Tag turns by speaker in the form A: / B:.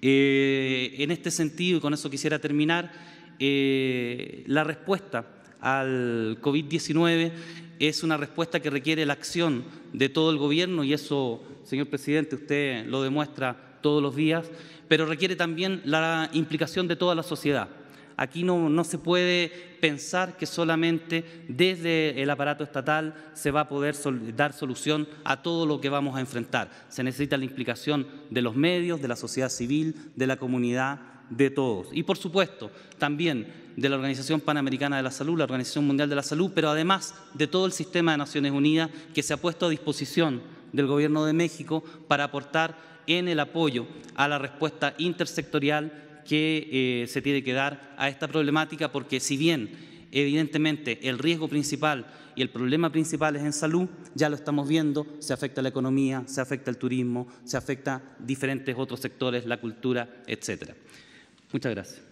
A: Eh, en este sentido, y con eso quisiera terminar, eh, la respuesta al COVID-19 es una respuesta que requiere la acción de todo el gobierno y eso, señor presidente, usted lo demuestra todos los días, pero requiere también la implicación de toda la sociedad. Aquí no, no, se puede pensar que solamente desde el aparato estatal se va a poder dar solución a todo lo que vamos a enfrentar. Se necesita la implicación de los medios, de la sociedad civil, de la comunidad, de todos. Y por supuesto, también de la Organización Panamericana de la Salud, la Organización Mundial de la Salud, pero además de todo el sistema de Naciones Unidas que se ha puesto a disposición del Gobierno de México para aportar en el apoyo a la respuesta intersectorial que eh, se tiene que dar a esta problemática, porque si bien evidentemente el riesgo principal y el problema principal es en salud, ya lo estamos viendo, se afecta la economía, se afecta el turismo, se afecta diferentes otros sectores, la cultura, etcétera. Muchas gracias.